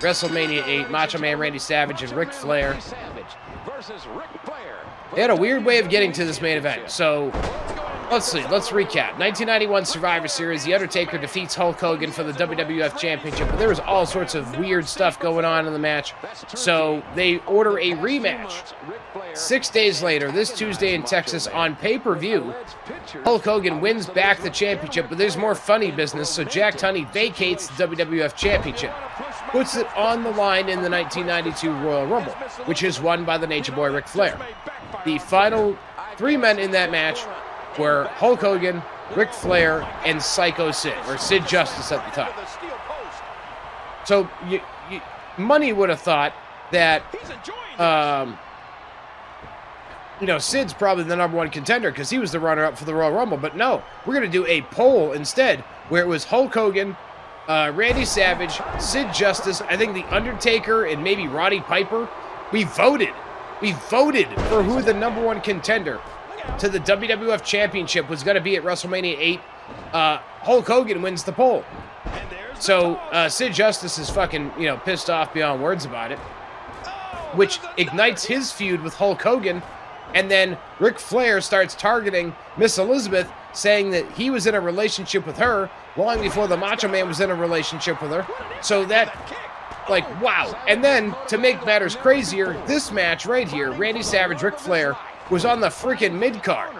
WrestleMania 8, Macho Man Randy Savage and Ric Flair. They had a weird way of getting to this main event. So let's see, let's recap. 1991 Survivor Series, The Undertaker defeats Hulk Hogan for the WWF Championship, but there was all sorts of weird stuff going on in the match. So they order a rematch. Six days later, this Tuesday in Texas on pay-per-view, Hulk Hogan wins back the championship, but there's more funny business, so Jack Tunney vacates the WWF Championship, puts it on the line in the 1992 Royal Rumble, which is won by the Nature Boy Ric Flair. The final three men in that match were Hulk Hogan, Ric Flair, and Psycho Sid, or Sid Justice at the time. So you, you, money would have thought that, um, you know, Sid's probably the number one contender because he was the runner-up for the Royal Rumble. But no, we're going to do a poll instead where it was Hulk Hogan, uh, Randy Savage, Sid Justice, I think The Undertaker, and maybe Roddy Piper. We voted. We voted for who the number one contender to the WWF Championship was going to be at WrestleMania 8. Uh, Hulk Hogan wins the poll. So uh, Sid Justice is fucking, you know, pissed off beyond words about it, which ignites his feud with Hulk Hogan. And then Ric Flair starts targeting Miss Elizabeth, saying that he was in a relationship with her long before the Macho Man was in a relationship with her. So that, like, wow. And then to make matters crazier, this match right here, Randy Savage, Ric Flair, was on the freaking mid card.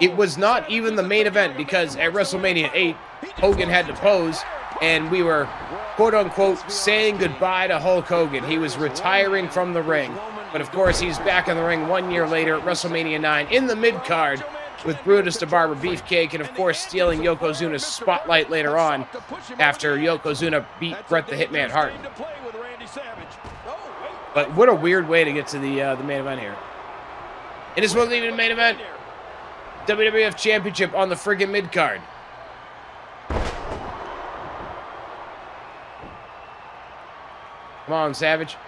It was not even the main event because at WrestleMania 8, Hogan had to pose and we were quote unquote saying goodbye to Hulk Hogan. He was retiring from the ring. But of course, he's back in the ring one year later at WrestleMania 9 in the mid card with Brutus the Barber Beefcake and of course stealing Yokozuna's spotlight later on after Yokozuna beat Bret the Hitman Hart. But what a weird way to get to the uh, the main event here. And this wasn't even the main event. WWF Championship on the friggin' mid card. Come on, Savage.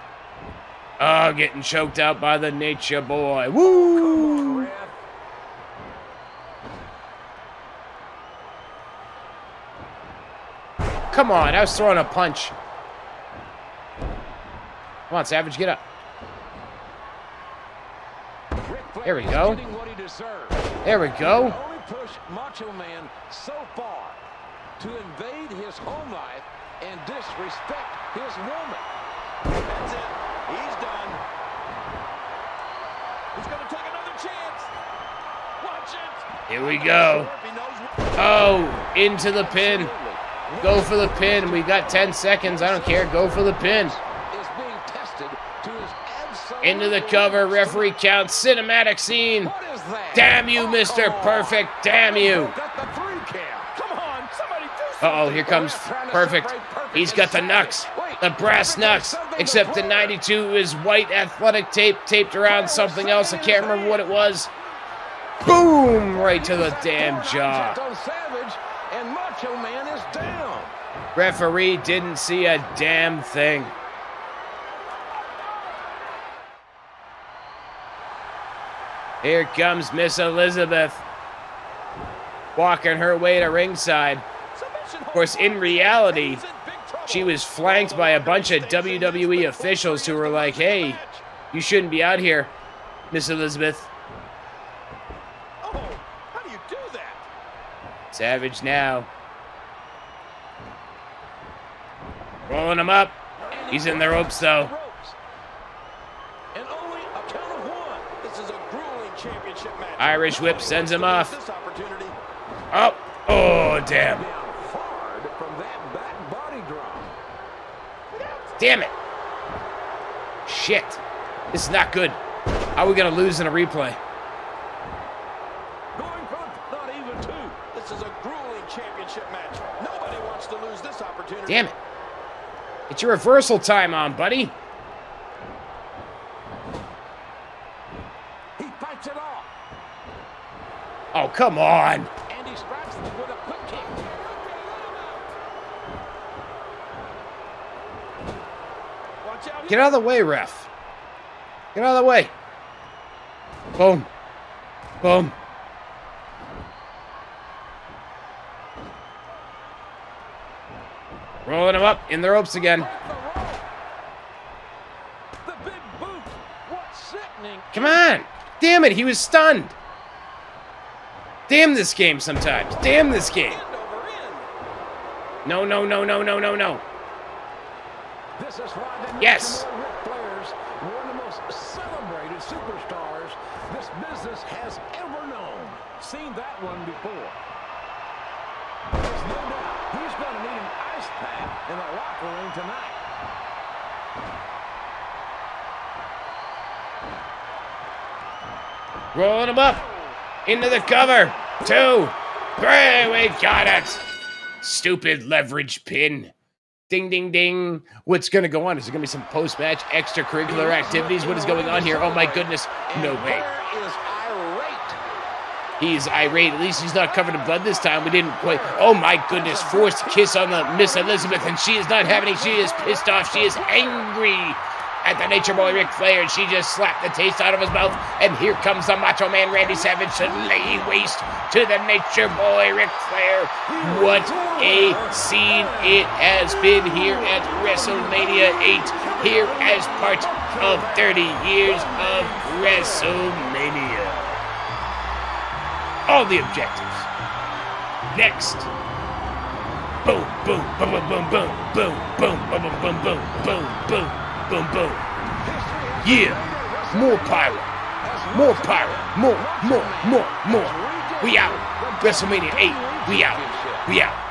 Oh, getting choked out by the Nature Boy. Woo! Come on, I was throwing a punch. Come on, Savage, get up. There we go. There we go. push Macho Man so far to invade his home life and disrespect his woman. That's it. He's done. He's going to take another chance. Watch it. Here we go. Oh, into the pin. Go for the pin. We got 10 seconds. I don't care. Go for the pin. Into the cover, referee count, cinematic scene. Damn you, Mr. Perfect, damn you. Uh-oh, here comes Perfect. He's got the knucks, the brass knucks, except the 92 is white athletic tape taped around something else. I can't remember what it was. Boom! Right to the damn jaw. Referee didn't see a damn thing. Here comes Miss Elizabeth. Walking her way to ringside. Of course, in reality, she was flanked by a bunch of WWE officials who were like, hey, you shouldn't be out here, Miss Elizabeth. Savage now. Rolling him up. He's in the ropes, though. Irish whip sends him off. Oh, oh, damn. Damn it. Shit. This is not good. How are we going to lose in a replay? not even two this is a grueling championship match nobody wants to lose this opportunity Damn it. It's your reversal time on, buddy. Oh, come on. Get out of the way, ref. Get out of the way. Boom. Boom. Rolling him up in the ropes again. The big boot. What sickening. Come on. Damn it, he was stunned. Damn this game sometimes. Damn this game. No, no, no, no, no, no, no. This is why they make Yes. One of the most celebrated superstars this business has ever known. Seen that one before. There's no doubt he's going to need an ice pack in the locker room tonight. Rolling him up. Into the cover. Two. Three. We got it. Stupid leverage pin. Ding, ding, ding. What's going to go on? Is there going to be some post match extracurricular activities? What is going on here? Oh, my goodness. No way. Flair is irate. He's irate. At least he's not covered in blood this time. We didn't quite. Oh, my goodness. Forced kiss on the Miss Elizabeth, and she is not having it. She is pissed off. She is angry at the Nature Boy Ric Flair, and she just slapped the taste out of his mouth. And here comes the Macho Man Randy Savage to lay waste to the Nature Boy Ric Flair. What a scene it has been here at WrestleMania 8, here as part of 30 years of WrestleMania. All the objectives. Next. Boom, boom, boom, boom, boom, boom, boom, boom, boom, boom, boom, boom, boom, boom, boom, boom. Yeah. More pyro. More pyro. More, more, more, more. We out. WrestleMania 8. We out. We out.